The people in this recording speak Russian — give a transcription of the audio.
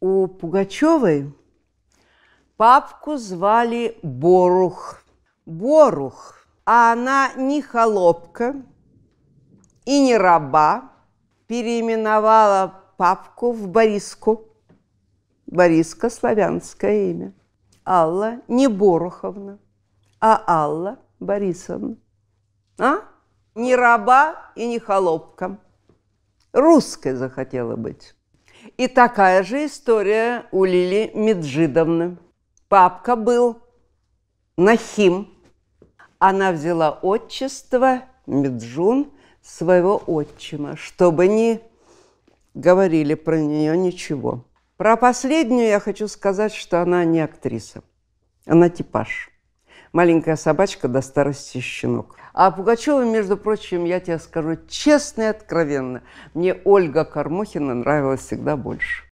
У Пугачевой папку звали Борух. Борух. А она не холопка и не раба. Переименовала папку в Бориску. Бориска – славянское имя. Алла не Боруховна, а Алла Борисовна. А? Не раба и не холопка. Русской захотела быть. И такая же история у Лили Меджидовны. Папка был Нахим. Она взяла отчество Меджун своего отчима, чтобы не говорили про нее ничего. Про последнюю я хочу сказать, что она не актриса, она типаж. Маленькая собачка до старости щенок. А Пугачева, между прочим, я тебе скажу честно и откровенно, мне Ольга Кормухина нравилась всегда больше.